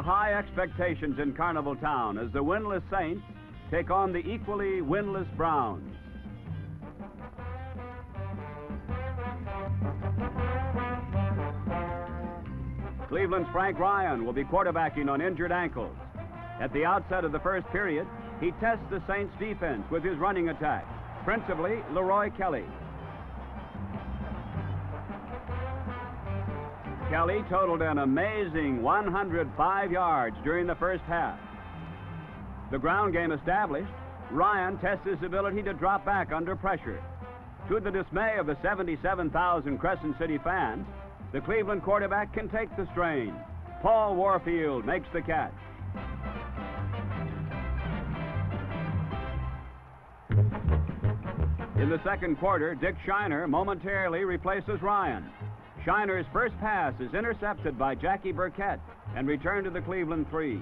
are high expectations in Carnival Town as the winless Saints take on the equally winless Browns. Cleveland's Frank Ryan will be quarterbacking on injured ankles. At the outset of the first period, he tests the Saints' defense with his running attack, principally Leroy Kelly. Kelly totaled an amazing 105 yards during the first half. The ground game established, Ryan tests his ability to drop back under pressure. To the dismay of the 77,000 Crescent City fans, the Cleveland quarterback can take the strain. Paul Warfield makes the catch. In the second quarter, Dick Shiner momentarily replaces Ryan. Shiner's first pass is intercepted by Jackie Burkett and returned to the Cleveland three.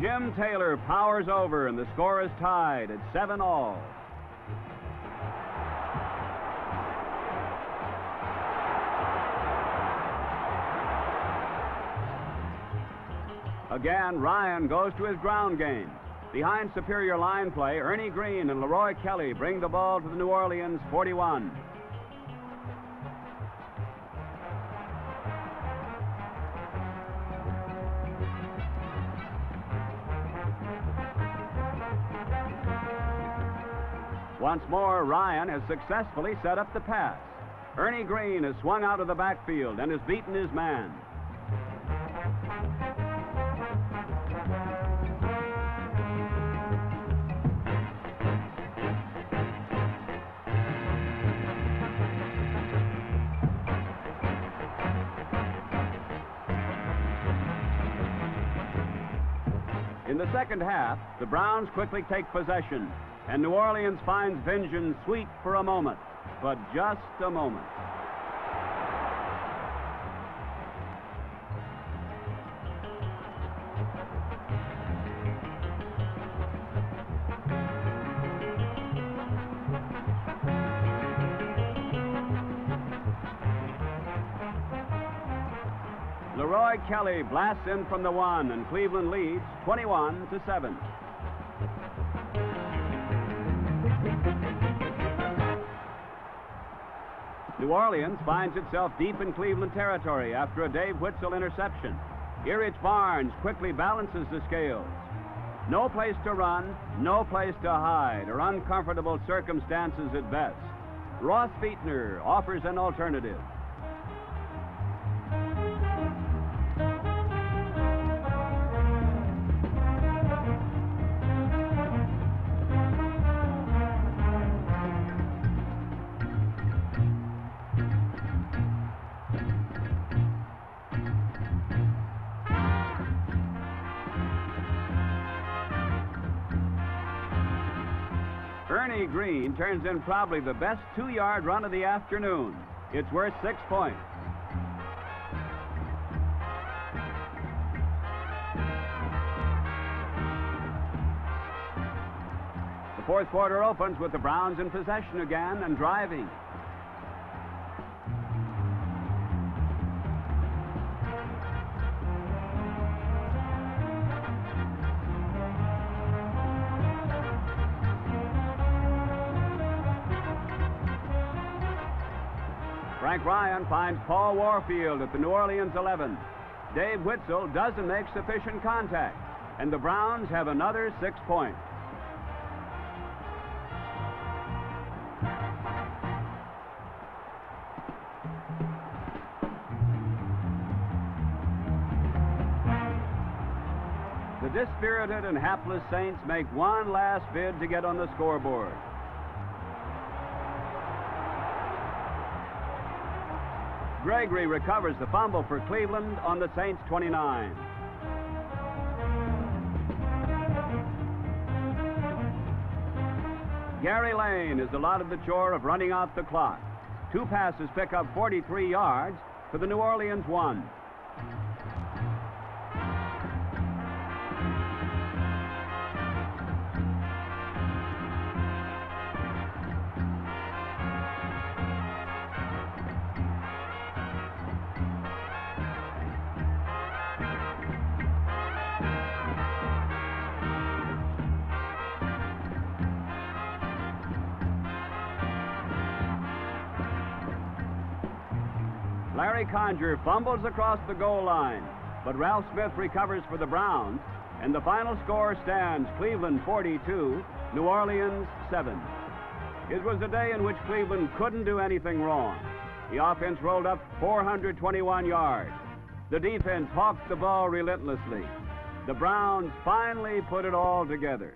Jim Taylor powers over, and the score is tied at 7 all. Again, Ryan goes to his ground game. Behind superior line play, Ernie Green and Leroy Kelly bring the ball to the New Orleans 41. Once more, Ryan has successfully set up the pass. Ernie Green has swung out of the backfield and has beaten his man. In the second half, the Browns quickly take possession, and New Orleans finds vengeance sweet for a moment, but just a moment. Leroy Kelly blasts in from the one, and Cleveland leads 21 to 7. New Orleans finds itself deep in Cleveland territory after a Dave Whitsell interception. Erich Barnes quickly balances the scales. No place to run, no place to hide, or uncomfortable circumstances at best. Ross Fichtner offers an alternative. Ernie Green turns in probably the best two-yard run of the afternoon. It's worth six points. The fourth quarter opens with the Browns in possession again and driving. Frank Ryan finds Paul Warfield at the New Orleans 11. Dave Whitsell doesn't make sufficient contact, and the Browns have another six points. The dispirited and hapless Saints make one last bid to get on the scoreboard. Gregory recovers the fumble for Cleveland on the Saints 29. Gary Lane is allotted the chore of running out the clock. Two passes pick up 43 yards, for the New Orleans one. Larry Conger fumbles across the goal line, but Ralph Smith recovers for the Browns, and the final score stands Cleveland 42, New Orleans 7. It was a day in which Cleveland couldn't do anything wrong. The offense rolled up 421 yards. The defense hawked the ball relentlessly. The Browns finally put it all together.